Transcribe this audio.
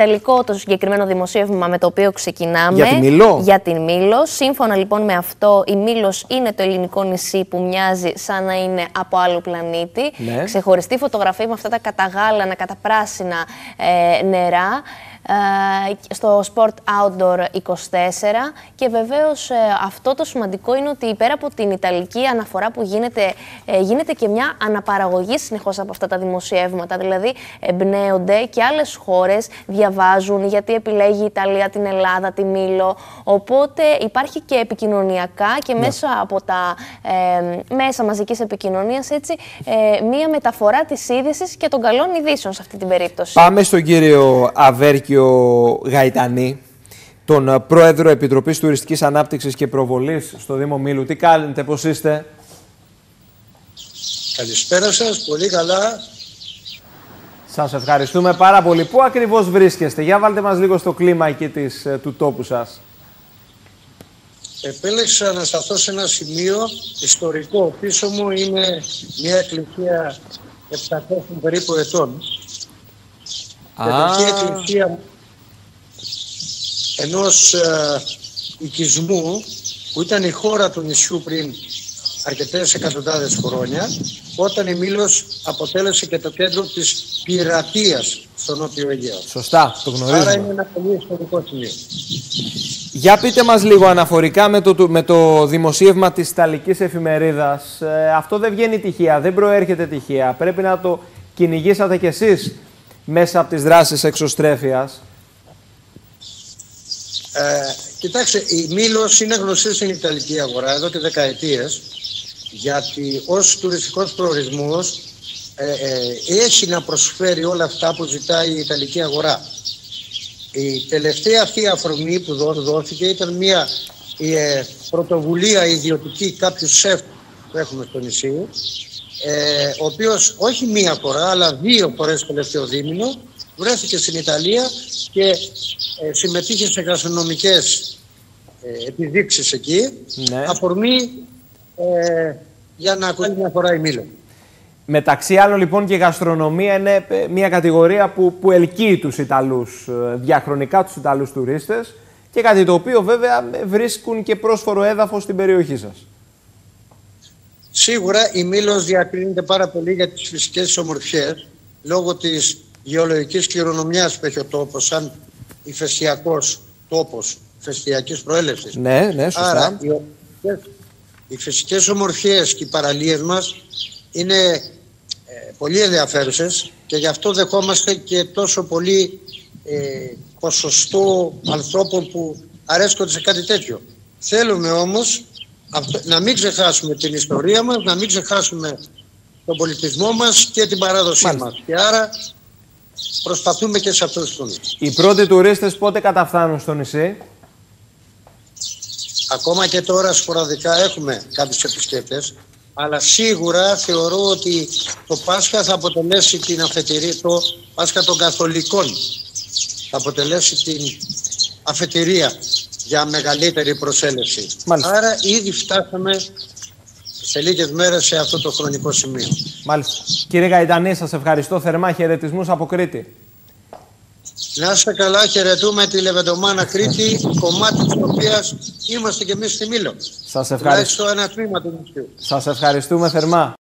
Ιταλικό το συγκεκριμένο δημοσίευμα με το οποίο ξεκινάμε. Για την Μήλο; Για την Μήλο. Σύμφωνα λοιπόν με αυτό, η Μήλος είναι το ελληνικό νησί που μοιάζει σαν να είναι από άλλο πλανήτη. Ναι. Ξεχωριστή φωτογραφία με αυτά τα καταγάλανα, καταπράσινα ε, νερά ε, στο Sport Outdoor 24 και βεβαίως ε, αυτό το σημαντικό είναι ότι πέρα από την Ιταλική αναφορά που γίνεται, ε, γίνεται και μια αναπαραγωγή συνεχώς από αυτά τα δημοσιεύματα, δηλαδή εμπνέονται και άλλες χώρες διαβάζουν γιατί επιλέγει η Ιταλία την Ελλάδα, τη Μήλο, οπότε υπάρχει και επικοινωνιακά και Ναι. μέσα από τα ε, μέσα μαζικής επικοινωνίας έτσι μια μεταφορά της είδησης και των καλών ειδήσεων σε αυτή την περίπτωση. Πάμε στον κύριο Αβέρκιο Γαϊτανή, τον ε, πρόεδρο Επιτροπής Τουριστικής Ανάπτυξης και Προβολής στο Δήμο Μήλου. Τι κάνετε, πώς είστε; Καλησπέρα σας, πολύ καλά. Σας ευχαριστούμε πάρα πολύ. Πού ακριβώς βρίσκεστε; Για βάλτε μας λίγο στο κλίμα εκεί της, ε, του τόπου σας. Επέλεξα να σταθώ σε ένα σημείο ιστορικό. Πίσω μου είναι μια εκκλησία 700 περίπου ετών. Παιδική εκκλησία ενός ε, οικισμού που ήταν η χώρα του νησιού πριν αρκετές εκατοντάδες χρόνια όταν η Μήλος αποτέλεσε και το κέντρο της πειρατείας στο Νότιο Αιγαίο. Σωστά, το Άρα γνωρίζουμε. είναι ένα πολύ ιστορικό σημείο. Για πείτε μας λίγο αναφορικά με το, με το δημοσίευμα της Ιταλικής εφημερίδας. Ε, αυτό δεν βγαίνει τυχαία, δεν προέρχεται τυχαία. Πρέπει να το κυνηγήσατε κι εσείς μέσα από τις δράσεις εξωστρέφειας. Ε, κοιτάξτε, η Μήλος είναι γνωστή στην Ιταλική αγορά εδώ και δεκαετίες γιατί ως τουριστικός προορισμός ε, ε, έχει να προσφέρει όλα αυτά που ζητάει η Ιταλική αγορά. Η τελευταία αυτή αφορμή που δώ- δόθηκε ήταν μια ε, πρωτοβουλία ιδιωτική κάποιου σεφ που έχουμε στο νησί ε, ο οποίος όχι μία φορά αλλά δύο φορές το τελευταίο δίμηνο βρέθηκε στην Ιταλία και ε, συμμετείχε σε γαστρονομικές ε, επιδείξεις εκεί Ναι. αφορμή ε, για να ακούσει μια φορά η Μήλο. Μεταξύ άλλων λοιπόν και η γαστρονομία είναι ε, μια κατηγορία που, που ελκύει τους Ιταλούς, ε, διαχρονικά τους Ιταλούς τουρίστες και κάτι το οποίο βέβαια ε, βρίσκουν και πρόσφορο έδαφος στην περιοχή σας. Σίγουρα η Μήλος διακρίνεται πάρα πολύ για τις φυσικές της ομορφιές λόγω της γεωλογικής κληρονομιάς που έχει ο τόπος σαν ηφαιστειακός τόπος φεστιακής προέλευσης. Ναι, ναι, σωστά. Άρα οι, ομορφιές- οι φυσικές ομορφιές και οι παραλίες μας είναι ε, πολύ ενδιαφέρουσες και γι' αυτό δεχόμαστε και τόσο πολύ ε, ποσοστό ανθρώπων που αρέσκονται σε κάτι τέτοιο. Θέλουμε όμως αυτό, να μην ξεχάσουμε την ιστορία μας, να μην ξεχάσουμε τον πολιτισμό μας και την παράδοσή Μάλιστα. μας. Και άρα προσπαθούμε και σε αυτούς τους τομείς. Οι πρώτοι τουρίστες πότε καταφθάνουν στο νησί; Ακόμα και τώρα σποραδικά έχουμε κάποιους επισκέπτες, αλλά σίγουρα θεωρώ ότι το Πάσχα θα αποτελέσει την αφετηρία, το Πάσχα των Καθολικών θα αποτελέσει την αφετηρία για μεγαλύτερη προσέλευση. Μάλιστα. Άρα ήδη φτάσαμε σε λίγες μέρες σε αυτό το χρονικό σημείο. Μάλιστα. Κύριε Γαϊτανή, σας ευχαριστώ θερμά. Χαιρετισμούς από Κρήτη. Να είστε καλά, χαιρετούμε τη Λεβεντομάνα Κρήτη, κομμάτι της οποίας είμαστε και εμείς στη Μήλο. Σας ευχαριστώ. Τουλάχιστον ένα τμήμα του νησιού. Σας ευχαριστούμε θερμά.